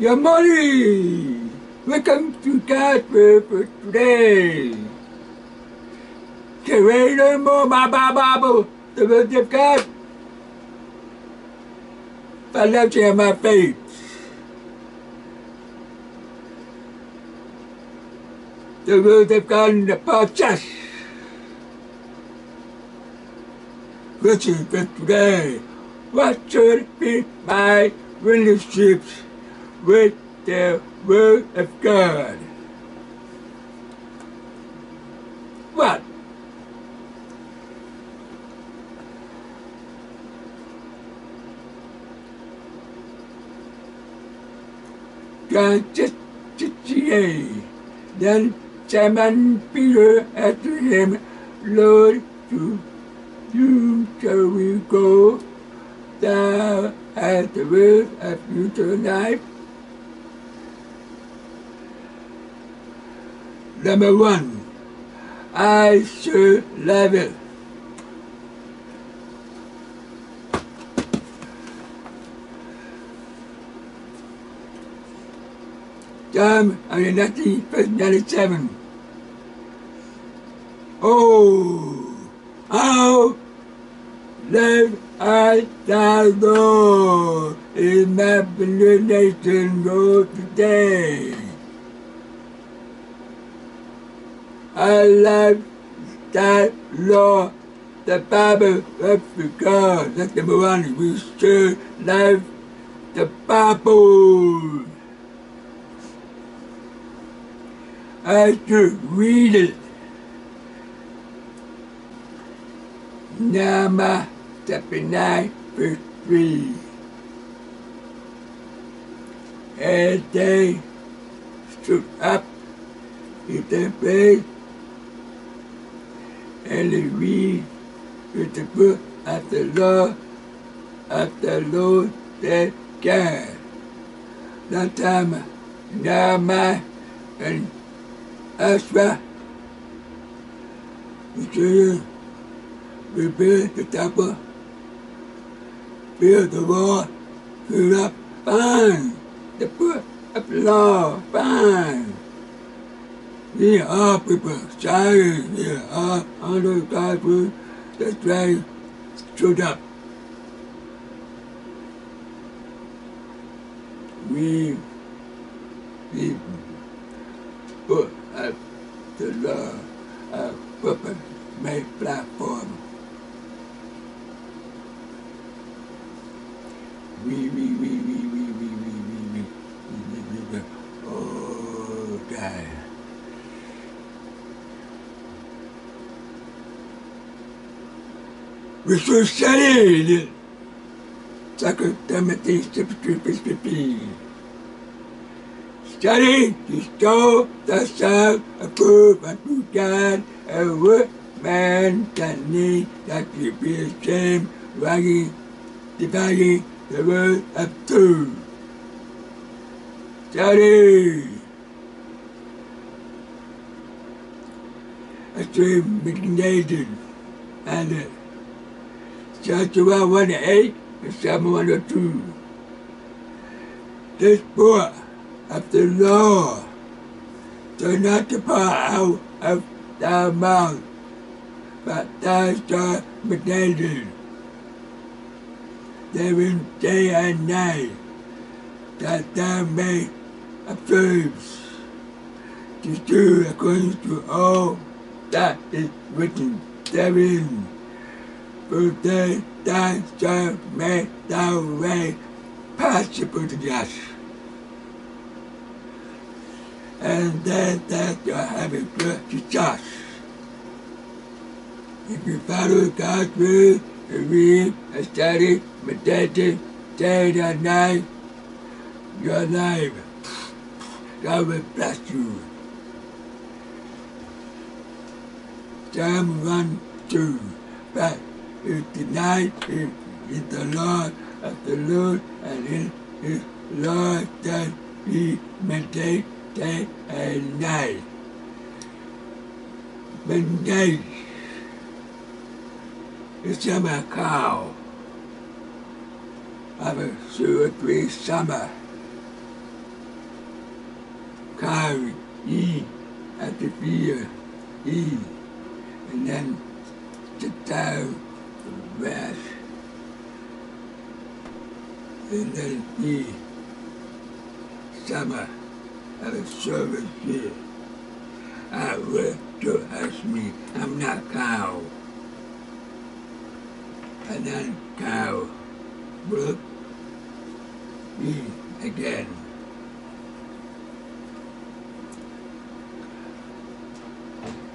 your money. Welcome to God for today. Can we no more my Bible, the word of God? I love you in my faith. The word of God in the podcast. Which is for today. What should be my relationships with the Word of God? What? God just today. Then Simon Peter asked him, Lord, to you shall we go? Thou hast the word of future life. Number one, I should love it. Time, I mean, 1997. Oh, how live I shall go in my blue nation go today. I love that Lord, the Bible of God. That's number one. We should love the Bible. I should read it. Nehemiah chapter 9, verse 3. As they stood up in their place and they read with the book of the law of the Lord their God. That time, Nehemiah and Ezra, the we build the temple, build the wall, build up, fine, the book of law, fine. We are people, sorry, we are under God rule that try stood up. We people put up the law of weapon made platform. We, we, we, we. Study Second Timothy chapter 15. Study to show thyself approved unto God, a workman that need that you be ashamed, wagging, dividing the word of truth. Study. Stream begin and uh, Joshua 1 8 and Psalm 102. This book of the law do not depart out of thy mouth, but thou shalt meditate therein day and night, that thou may observe to do according to all that is written therein birthday dance, jump, make, poder transformar também parte português. And then that you're having good success. If you follow God's will, read, study, meditate, day and night, your life, God will bless you. Psalm 1, 2, 5 tonight is, is the Lord of the Lord and it is Lord that we meditate day and night. Meditate. It's summer cow. Have a two or three summer. Cow eat at the fear eat and then sit down the wrath, and then E, summer, of a service here. I will to ask me, I'm not cow. And then cow, look, E again.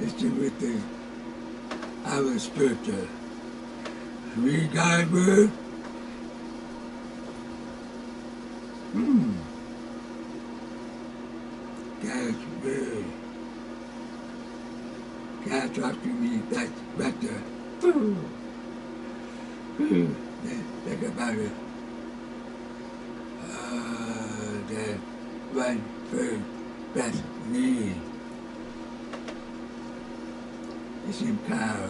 Listen with the our spiritual. God's word. Hmm. God talk to me that's better. Hmm. Think about it. Uh, the one first best need. It's in cow.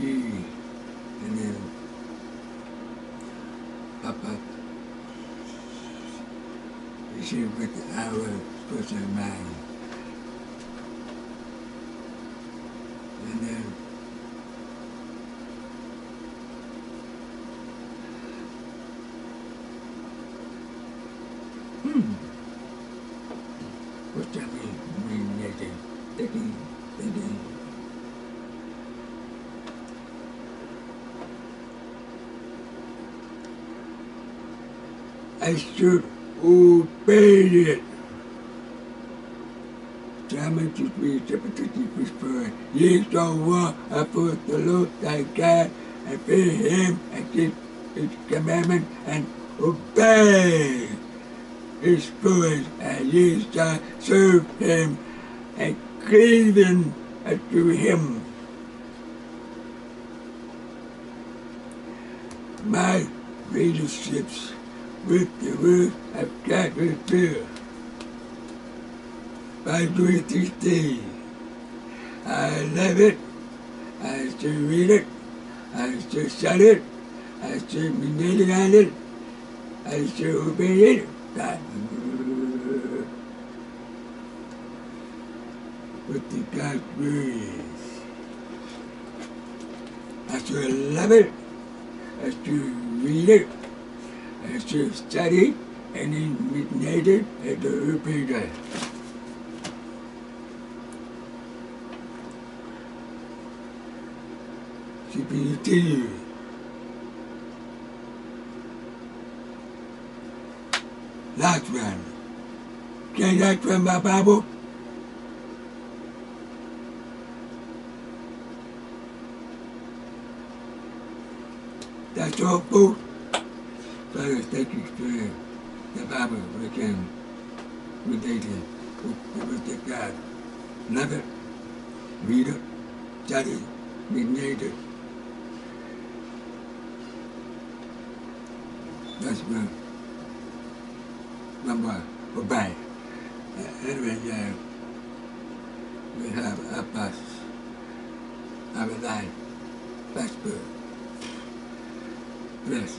E. And then Papa. It's in with our person mind. And then Hmm. What's that mean? Mean thinking, thinking, thinking. I should obey it. Simon to be sympathetic whisperer. Ye shall walk after the Lord thy God and fear him and keep his commandment and obey his voice, and ye shall serve him and cleave unto him. My relationships with the word of God will fear. By doing these things, I love it, I still read it, I still study it, I still meditate on it, I still obey it. God. With the God's words. I still love it, I still read it, Still study and meditate it, and obey it. CPT. Last one. Can that from my Bible? That's all, folks. Thank you for the Bible we can relate it with the God. Love it, read it, study it, meditate it. That's my number obey. Uh, anyway, uh, we have a us our life. Good. Bless